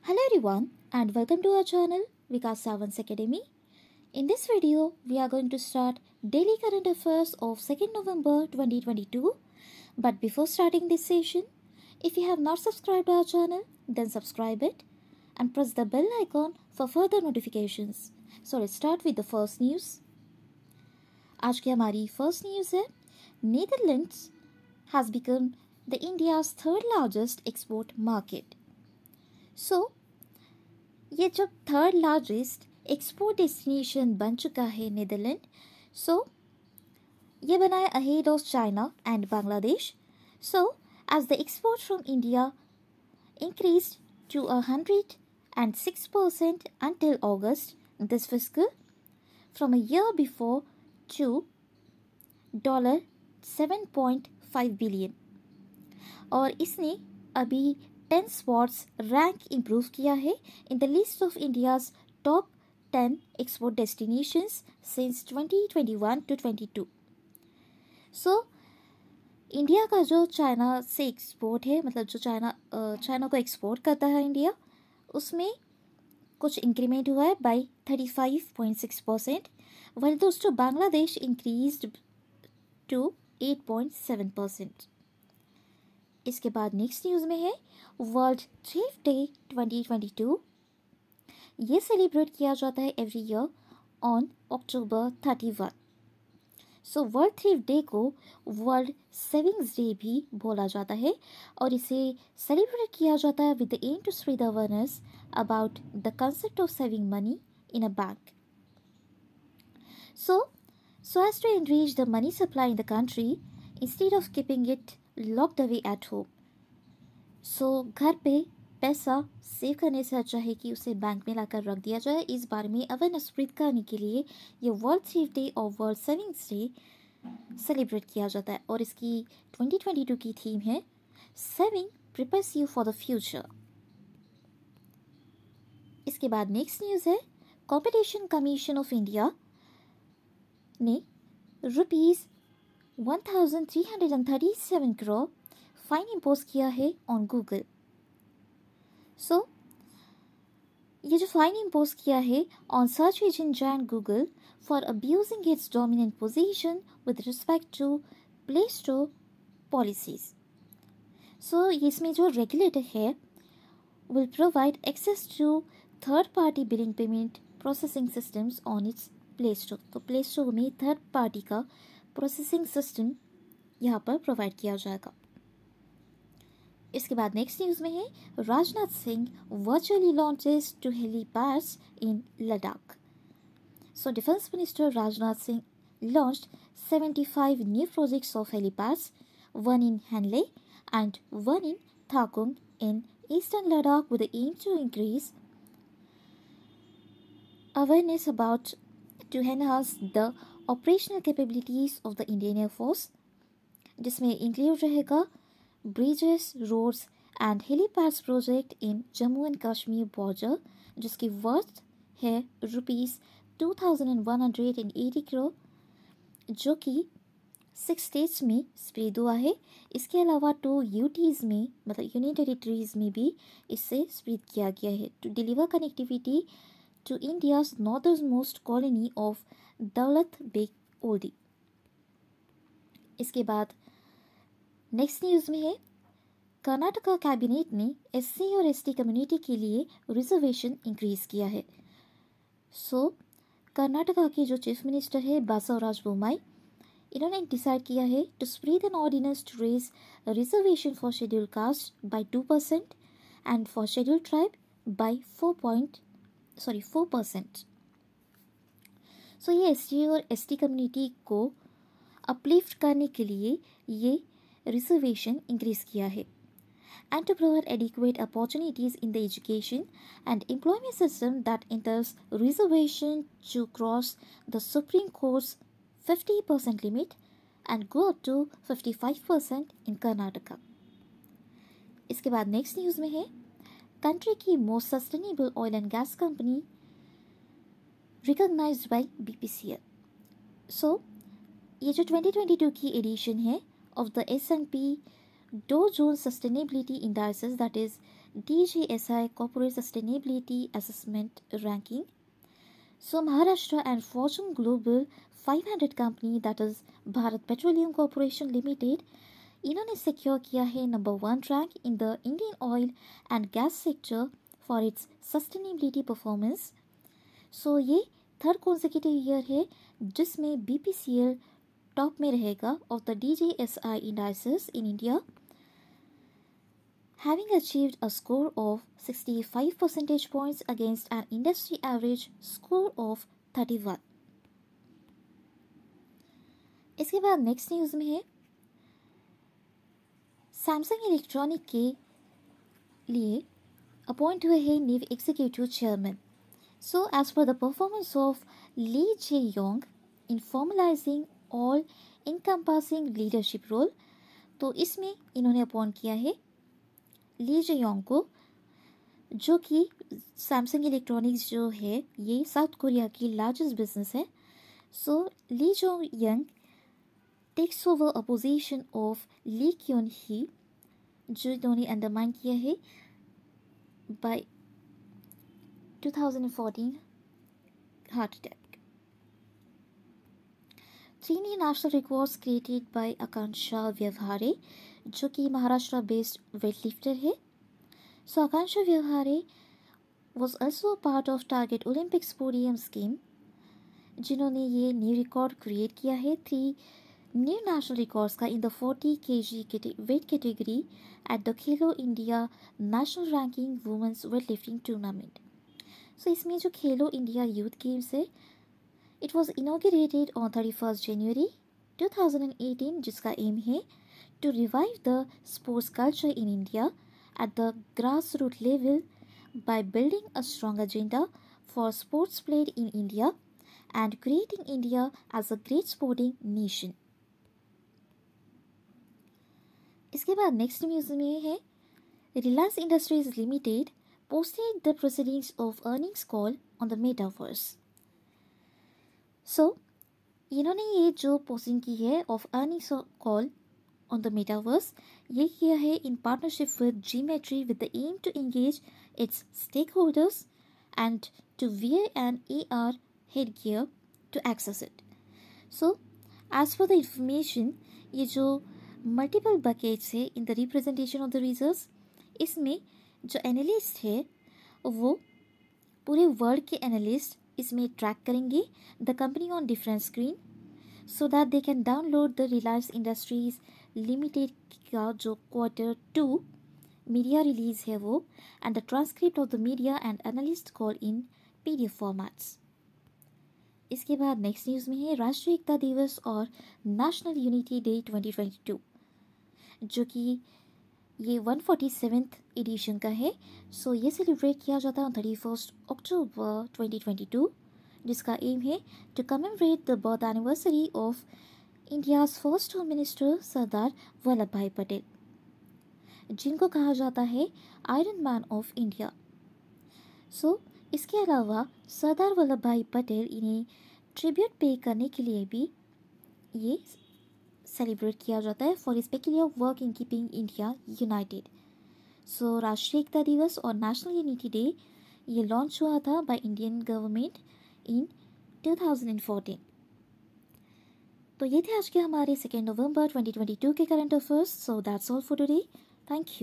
Hello everyone and welcome to our channel Vikas Savans Academy. In this video, we are going to start daily current affairs of 2nd November 2022. But before starting this session, if you have not subscribed our channel, then subscribe it and press the bell icon for further notifications. So let's start with the first news. आज की हमारी first news है Netherlands has become the India's third largest export market so so, ये जब third largest export destination बन चुका है Netherland so so, ये बना है ahead of China and Bangladesh so as the export from India increased to a hundred and six percent until August this fiscal from a year before to dollar seven point five billion और इसने अभी ten spots rank improve किया है. In the list of India's top ten export destinations since 2021 to 22 so India का जो China से export है मतलब जो चाइना चाइना को एक्सपोर्ट करता है इंडिया उसमें कुछ इंक्रीमेंट हुआ है by thirty five point six percent वही दोस्तों Bangladesh increase to eight point seven percent इसके बाद नेक्स्ट न्यूज़ में है world thrift day twenty twenty two ये सेलिब्रेट किया जाता है every year on October thirty one so world thrift day को वर्ल्ड सेविंग्स डे भी बोला जाता है और इसे सेलिब्रेट किया जाता है with the aim to spread awareness about the concept of saving money in a bank So, so as to enrich the money supply in the country instead of keeping it locked away at home. So घर पे पैसा save करने से अच्छा है कि उसे bank में लाकर रख दिया जाए। इस बारे में अवेयरनेस स्प्रेड करने के लिए ये वर्ल्ड सेव डे और वर्ल्ड सेविंग्स डे सेलिब्रेट किया जाता है और इसकी 2022 की थीम है saving prepares you for the future इसके बाद नेक्स्ट न्यूज़ है कॉम्पिटिशन कमीशन ऑफ़ इंडिया ने rupees one thousand three hundred and thirty seven crore fine impose किया है ऑन गूगल सो ये जो फाइन इम्पोज किया है on search engine giant Google for abusing its dominant position with respect to play store policies so इसमें जो regulator है, will provide access to third party billing payment processing systems on its play store तो play store में third party का processing system यहाँ पर provide किया जाएगा। इसके बाद नेक्स्ट न्यूज़ में है, Rajnath Singh virtually launches two helipads in Ladakh so defence minister Rajnath Singh launch seventy five new projects of helipads one in Hanle and one in Thakung in eastern Ladakh with aim to increase awareness about to enhance the capabilities of the Indian Air Force. जिसमें include रहेगा bridges roads and helipads project in Jammu and Kashmir border जिसकी worth है rupees two thousand and one hundred and eighty crore जो कि six states में spread हुआ है। इसके अलावा टू यूटीज़ में मतलब यूनियन टेरिटरीज़ में भी इससे स्प्रेड किया गया है। To deliver connectivity to India's northernmost colony of Daulat Beg Oldi इसके बाद नेक्स्ट न्यूज़ में है कर्नाटका कैबिनेट ने एससी और एसटी कम्युनिटी के लिए रिजर्वेशन इंक्रीज किया है। सो so, कर्नाटका के जो चीफ मिनिस्टर है बासवराज बोमाई इन्होंने डिसाइड किया है to spread an ordinance to raise reservation for scheduled caste by two percent and for scheduled tribe by four point sorry four percent so ये S T और S T community को uplift करने के लिए ये reservation increase किया है। And to provide adequate opportunities in the education and employment system that enters reservation to cross the supreme court's fifty percent limit and go up to fifty five percent in Karnataka इसके बाद next news में है। Country की most sustainable oil and gas company recognise by B P C L so ये जो 2022 की edition है of the S and P Dow जो sustainability indices that is D G S I corporate sustainability assessment ranking so Maharashtra and fortune global five hundred company that is Bharat petroleum corporation limited इन्होंने secure किया है number one rank in the Indian oil and gas sector for its sustainability performance so ये third consecutive year है जिसमें B P C L top में रहेगा of the D J S I indices in India having achieved a score of 65 percentage points against an industry average score of 31. इसके बाद next news में है Samsung electronic के लिए appoint हुए हैं new executive chairman so as per the performance of Lee Jae Yong in formalising all encompassing leadership role तो इसमें इन्होंने अपॉइंट किया है ली जे योंग को, जो कि सैमसंग इलेक्ट्रॉनिक्स जो है, ये साउथ कोरिया की लार्जेस्ट बिज़नेस है। So Lee Jae Yong takes over a position of Lee Kun Hee जो इन्होंने अंडरमाइन किया है by 2014 heart attack. Three new national records created by Akansha Vyavhare, जो कि महाराष्ट्र बेस्ड वेट लिफ्टर है so Akanksha Vyavhare was also part of target Olympics podium scheme जिन्होंने ये new record create किया है three न्यू नेशनल रिकॉर्ड्स का in the forty K G weight category at the Khelo India national ranking women's weightlifting tournament so इसमें जो खेलो India youth games है it was inaugurated on thirty first January two thousand and eighteen जिसका aim है to revive the sports culture in India at the grassroots level by building a strong agenda for sports played in India and creating India as a great sporting nation. इसके बाद next news में है। Reliance industries limited posted the proceedings of earnings call on the metaverse so इन्होंने ये जो posting की है of earnings call on the metaverse ये किया है in partnership with Gmetri with the aim to engage its stakeholders and to V and A R headgear to access it so as for the information ये जो multiple buckets है in the representation of the results, इसमें जो analyst है वो पूरे world के analyst इसमें ट्रैक करेंगे the company on different screen so that they can download the Reliance industries limited का जो क्वार्टर टू मीडिया रिलीज़ है वो and the transcript of the media and analyst call in P D formats इसके बाद next news में है राष्ट्रीय एकता दिवस और नेशनल यूनिटी डे 2022 जो कि ये वन फोर्टी सेवेंथ एडिशन का है। सो ये सेलिब्रेट किया जाता है thirty first October twenty twenty two जिसका एम है to commemorate the birth anniversary of India's first home minister Sardar Vallabhbhai Patel जिनको कहा जाता है iron man of India so इसके अलावा सरदार वल्लभ भाई पटेल इन्हें ट्रिब्यूट पे करने के लिए भी ये सेलिब्रेट किया जाता है for spectacular work in keeping India united so Rashtriya Ekta Diwas और नेशनल यूनिटी डे ये लॉन्च हुआ था बाय इंडियन गवर्नमेंट इन 2014 तो ये थे आज के हमारे सेकेंड नवंबर 2022 के current affairs so that's all for today thank you